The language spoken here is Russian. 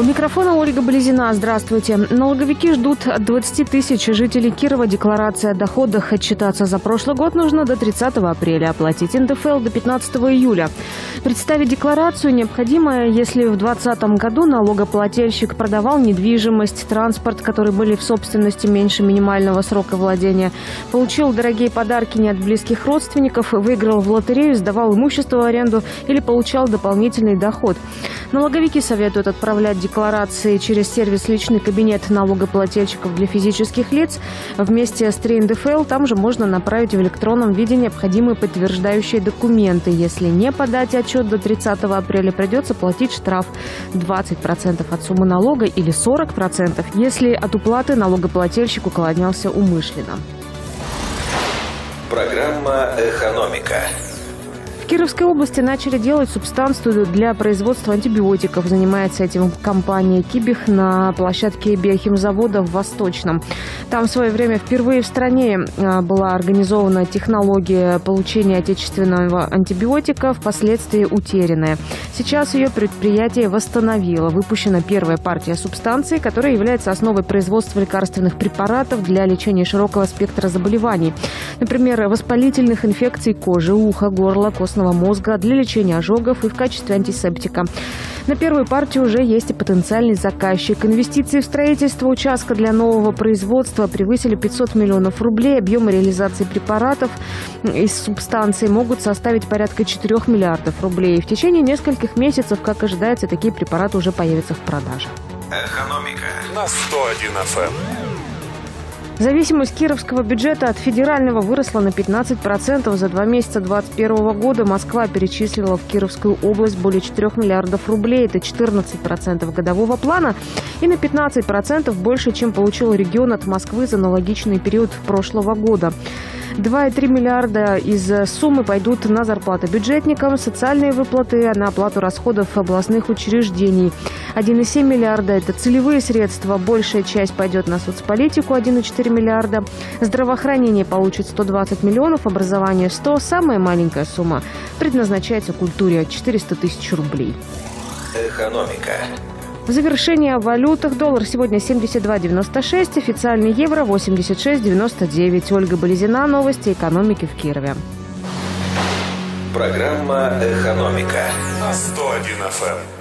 У микрофона Ольга Болезина. Здравствуйте. Налоговики ждут от 20 тысяч жителей Кирова декларации о доходах. Отчитаться за прошлый год нужно до 30 апреля, оплатить НДФЛ до 15 июля. Представить декларацию необходимо, если в 2020 году налогоплательщик продавал недвижимость, транспорт, которые были в собственности меньше минимального срока владения, получил дорогие подарки не от близких родственников, выиграл в лотерею, сдавал имущество в аренду или получал дополнительный доход. Налоговики советуют отправлять декларации через сервис «Личный кабинет налогоплательщиков для физических лиц». Вместе с 3 НДФЛ там же можно направить в электронном виде необходимые подтверждающие документы. Если не подать отчет до 30 апреля, придется платить штраф 20% от суммы налога или 40%, если от уплаты налогоплательщик уклонялся умышленно. Программа «Экономика». Кировской области начали делать субстанцию для производства антибиотиков. Занимается этим компания «Кибих» на площадке биохимзавода в Восточном. Там в свое время впервые в стране а, была организована технология получения отечественного антибиотика, впоследствии утерянная. Сейчас ее предприятие восстановило. Выпущена первая партия субстанции, которая является основой производства лекарственных препаратов для лечения широкого спектра заболеваний. Например, воспалительных инфекций кожи, уха, горла, костного мозга для лечения ожогов и в качестве антисептика. На первой партии уже есть и потенциальный заказчик. Инвестиции в строительство участка для нового производства превысили 500 миллионов рублей. Объемы реализации препаратов из субстанции могут составить порядка 4 миллиардов рублей. В течение нескольких месяцев, как ожидается, такие препараты уже появятся в продаже. Экономика. На 101 FM. Зависимость кировского бюджета от федерального выросла на 15%. За два месяца 2021 года Москва перечислила в Кировскую область более 4 миллиардов рублей. Это 14% годового плана и на 15% больше, чем получил регион от Москвы за аналогичный период прошлого года. 2,3 миллиарда из суммы пойдут на зарплаты бюджетникам, социальные выплаты, на оплату расходов областных учреждений. 1,7 миллиарда – это целевые средства, большая часть пойдет на соцполитику – 1,4 миллиарда. Здравоохранение получит 120 миллионов, образование – 100. Самая маленькая сумма предназначается культуре – 400 тысяч рублей. Экономика. В завершение о валютах. Доллар сегодня 72,96, официальный евро 86,99. Ольга Болезина, новости экономики в Кирове. Программа «Экономика». На 101 FM.